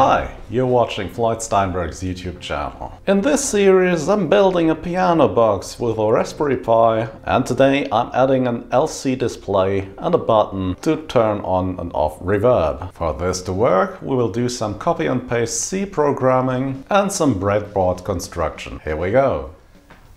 Hi, you're watching Floyd Steinberg's YouTube channel. In this series I'm building a piano box with a Raspberry Pi and today I'm adding an LC display and a button to turn on and off reverb. For this to work we will do some copy and paste C programming and some breadboard construction. Here we go!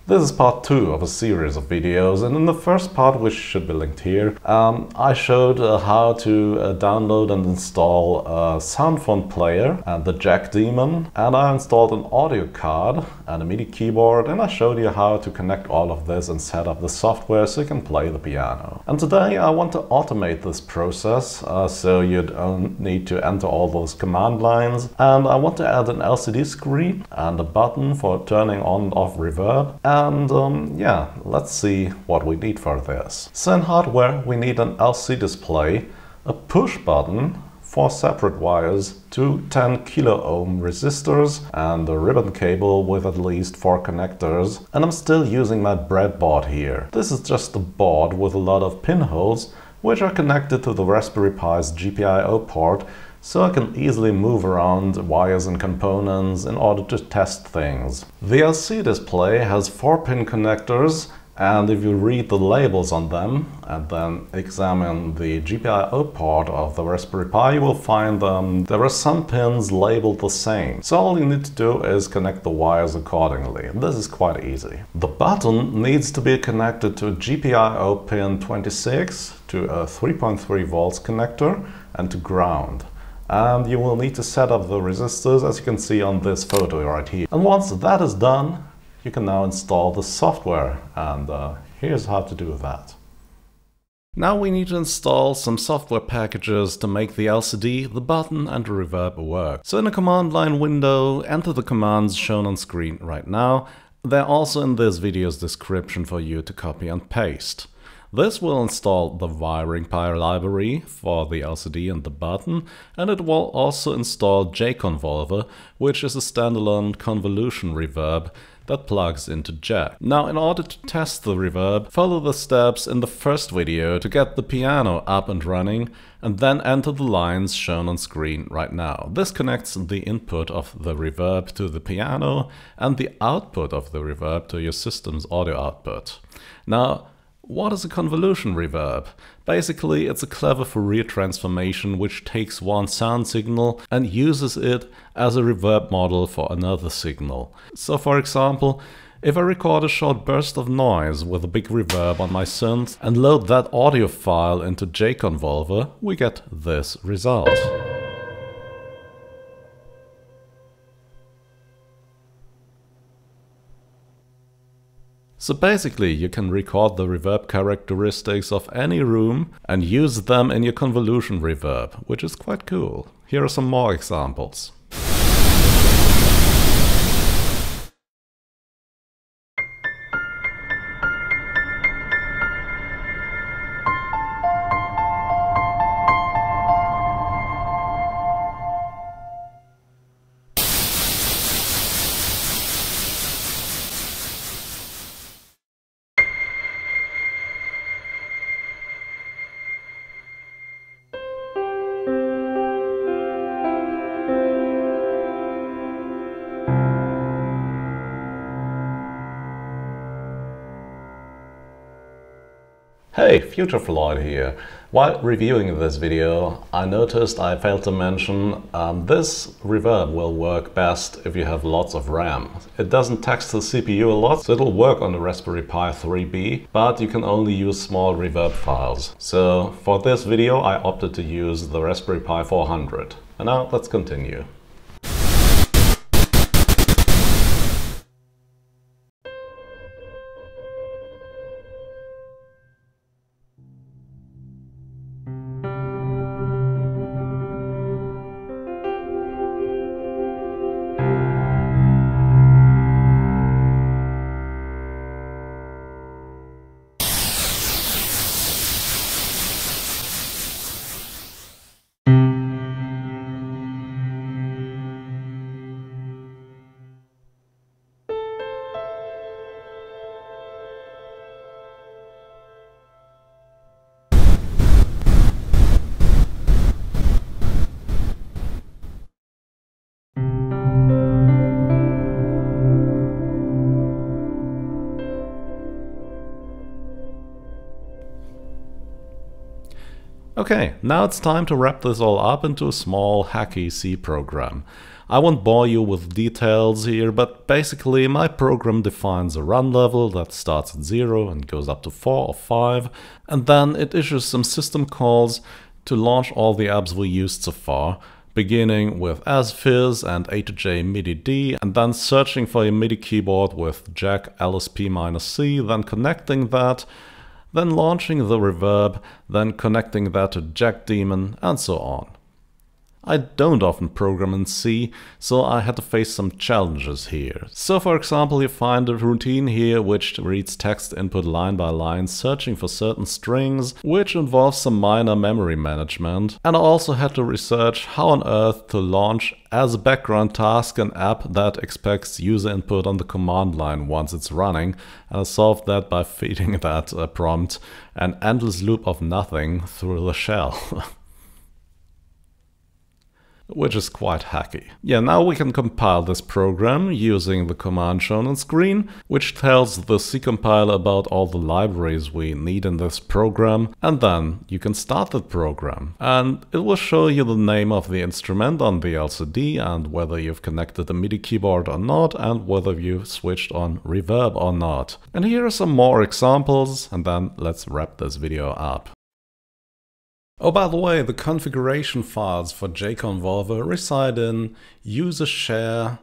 This is part two of a series of videos and in the first part, which should be linked here, um, I showed uh, how to uh, download and install a Soundfont player and the Jack Daemon and I installed an audio card and a MIDI keyboard and I showed you how to connect all of this and set up the software so you can play the piano. And today I want to automate this process uh, so you don't need to enter all those command lines and I want to add an LCD screen and a button for turning on and off reverb and um, yeah, let's see what we need for this. So in hardware we need an LC display, a push button, four separate wires, two 10 kilo ohm resistors and a ribbon cable with at least four connectors. And I'm still using my breadboard here. This is just a board with a lot of pinholes which are connected to the Raspberry Pi's GPIO port so I can easily move around wires and components in order to test things. The LC display has 4-pin connectors and if you read the labels on them and then examine the GPIO port of the Raspberry Pi, you will find um, there are some pins labeled the same. So all you need to do is connect the wires accordingly. This is quite easy. The button needs to be connected to GPIO pin 26, to a 3.3 volts connector and to ground and you will need to set up the resistors as you can see on this photo right here. And once that is done, you can now install the software and uh, here's how to do that. Now we need to install some software packages to make the LCD, the button and the reverb work. So in the command line window, enter the commands shown on screen right now. They're also in this video's description for you to copy and paste. This will install the WiringPi library for the LCD and the button, and it will also install JConvolver, which is a standalone convolution reverb that plugs into Jack. Now in order to test the reverb, follow the steps in the first video to get the piano up and running and then enter the lines shown on screen right now. This connects the input of the reverb to the piano and the output of the reverb to your system's audio output. Now what is a convolution reverb? Basically, it's a clever Fourier transformation which takes one sound signal and uses it as a reverb model for another signal. So for example, if I record a short burst of noise with a big reverb on my synth and load that audio file into JConvolver, we get this result. So basically you can record the reverb characteristics of any room and use them in your convolution reverb, which is quite cool. Here are some more examples. Hey, Future Floyd here. While reviewing this video, I noticed I failed to mention um, this reverb will work best if you have lots of RAM. It doesn't tax the CPU a lot, so it'll work on the Raspberry Pi 3B, but you can only use small reverb files. So for this video, I opted to use the Raspberry Pi 400. And now let's continue. Okay, now it's time to wrap this all up into a small hacky C program. I won't bore you with details here, but basically my program defines a run level that starts at 0 and goes up to 4 or 5, and then it issues some system calls to launch all the apps we used so far, beginning with ASFIZ and A to J MIDI D, and then searching for a MIDI keyboard with jack LSP-C, then connecting that, then launching the reverb, then connecting that to Jack Daemon, and so on. I don't often program in C, so I had to face some challenges here. So for example, you find a routine here which reads text input line by line, searching for certain strings, which involves some minor memory management. And I also had to research how on earth to launch as a background task an app that expects user input on the command line once it's running, and I solved that by feeding that uh, prompt an endless loop of nothing through the shell. which is quite hacky. Yeah, now we can compile this program using the command shown on screen, which tells the C compiler about all the libraries we need in this program, and then you can start the program. And it will show you the name of the instrument on the LCD and whether you've connected the MIDI keyboard or not, and whether you've switched on reverb or not. And here are some more examples, and then let's wrap this video up. Oh, by the way, the configuration files for jconvolver reside in user share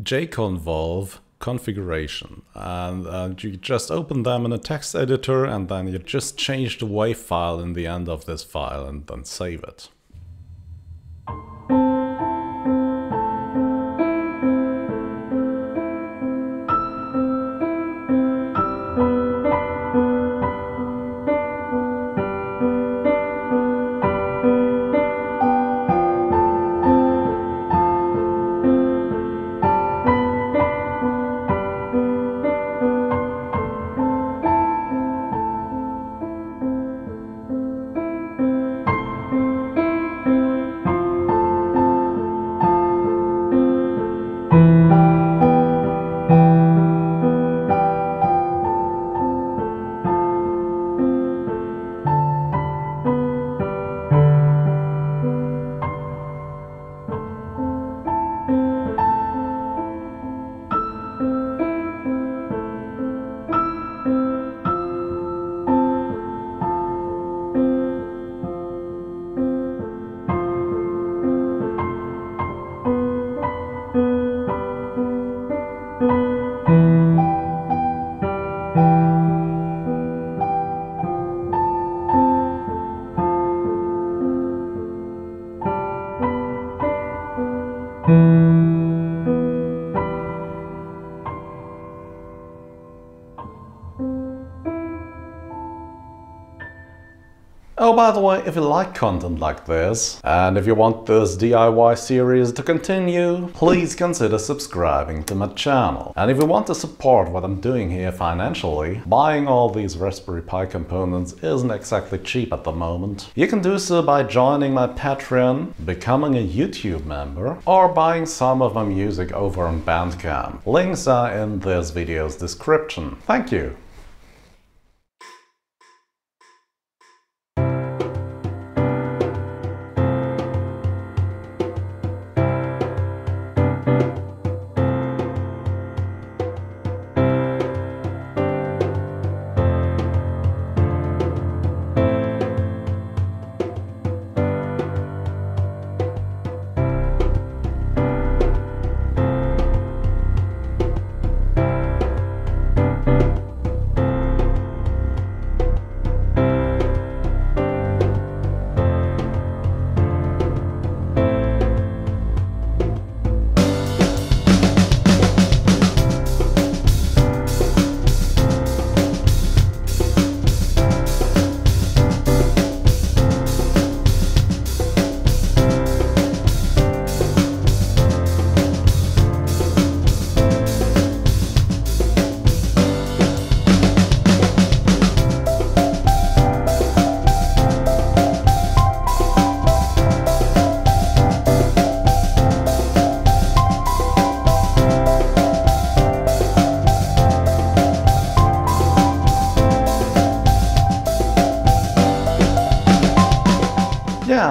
jconvolve configuration. And you just open them in a text editor and then you just change the WAV file in the end of this file and then save it. thank you Oh, by the way, if you like content like this, and if you want this DIY series to continue, please consider subscribing to my channel. And if you want to support what I'm doing here financially, buying all these Raspberry Pi components isn't exactly cheap at the moment. You can do so by joining my Patreon, becoming a YouTube member, or buying some of my music over on Bandcamp. Links are in this video's description. Thank you!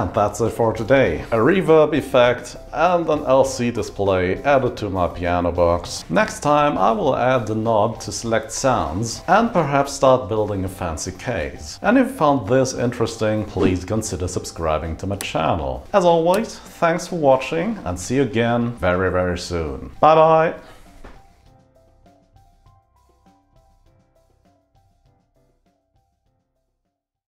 Yeah, that's it for today. A reverb effect and an LC display added to my piano box. Next time I will add the knob to select sounds and perhaps start building a fancy case. And if you found this interesting, please consider subscribing to my channel. As always, thanks for watching and see you again very very soon. Bye bye!